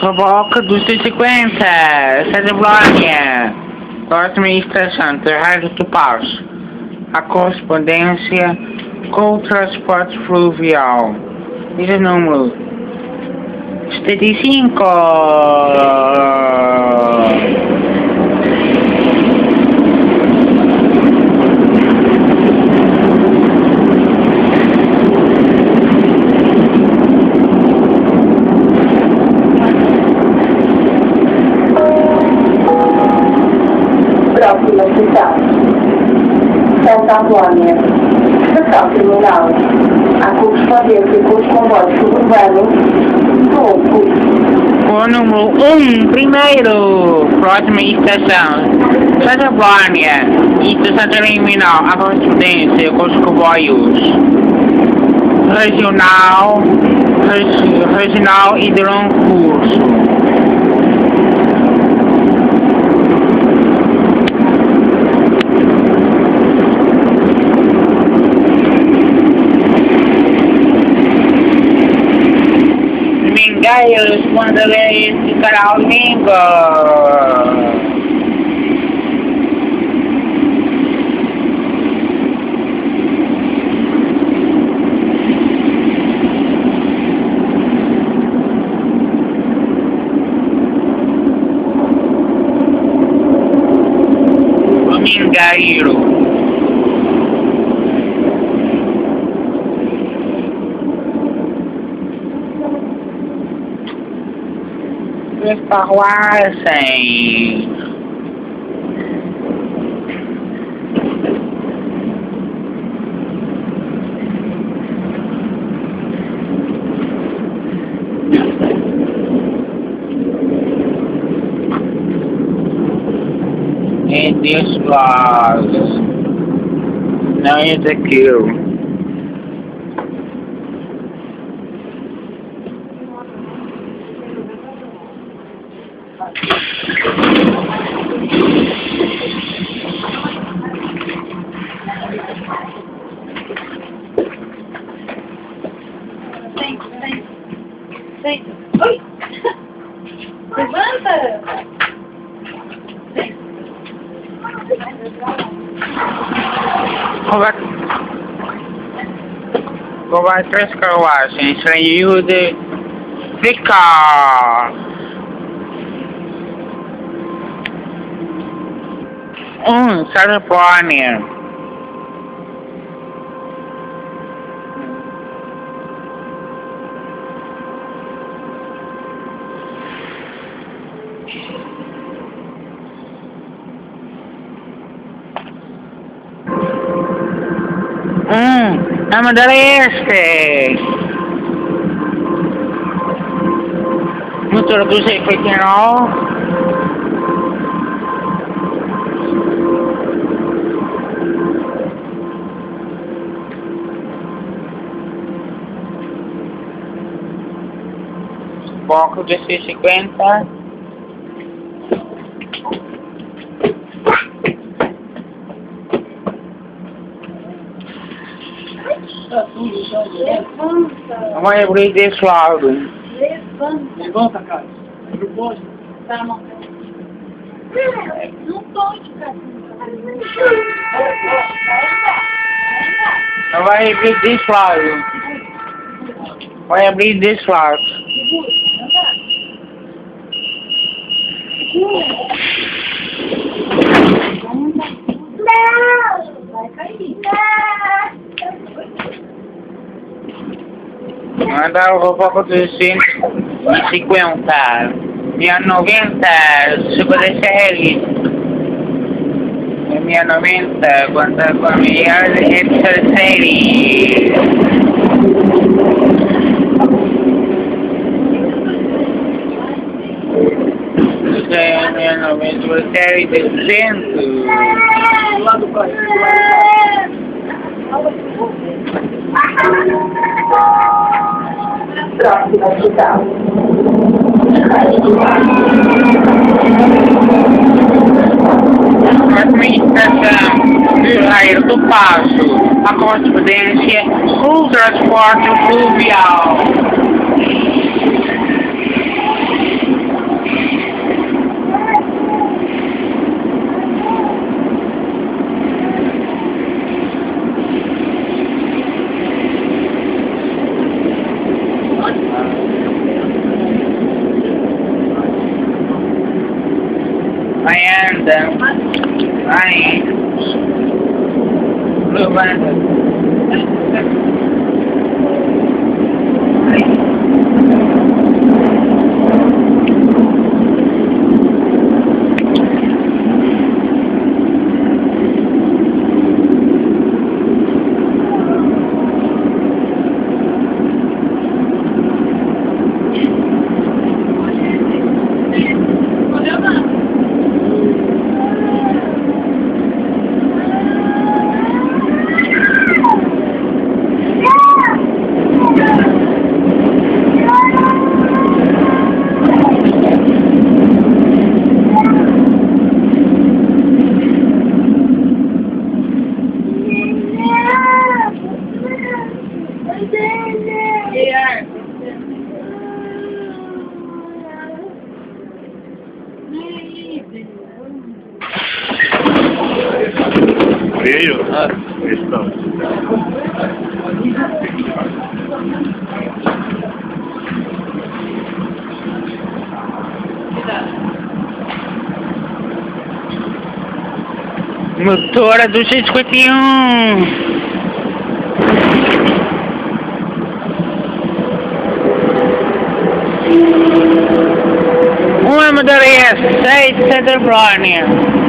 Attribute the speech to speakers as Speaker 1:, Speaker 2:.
Speaker 1: Roboca 250, Sede Glória. Próxima estação, Terrário do Passo. A correspondência com o transporte fluvial. Diz o número. 75.
Speaker 2: Próxima estação. Antônia. Estação terminal. A correspondência com os comboios suburbanos. Topo.
Speaker 1: O número 1, primeiro. Próxima estação. Santa Glória. Estação terminal. A correspondência com os comboios. Regional. Regi- Regional e de longo curso. Vem esse canal domingo. Domingairo. Desparruacem. E desfaz. Não é daquilo.
Speaker 3: Go back. Go by first
Speaker 1: car wash and show you the big. Mmm, sorry. Thank you. Mm, ama dareste! Mutter, du sei freaking out! Poco, 250
Speaker 3: Levanta!
Speaker 1: Vamos abrir desse lado.
Speaker 3: Levanta!
Speaker 4: Levanta, cara. Não pode.
Speaker 3: Tá, não. Não pode, cara.
Speaker 1: Não vai abrir desse lado. Vai abrir desse lado.
Speaker 3: Não! Vai cair.
Speaker 1: Manda o roupa de 150. Minha 90, segura série. Minha 90, conta com a minha terceira série. É minha 90, série de 200.
Speaker 4: Lá do.
Speaker 2: Próxima estação.
Speaker 1: Próxima estação, Viraeiro do Passo, a correspondência o transporte fluvial. down. I ain't. blue man.
Speaker 5: Veio? Ah, estão.
Speaker 1: Motora 251. Uma motoria 6 Center Brownia.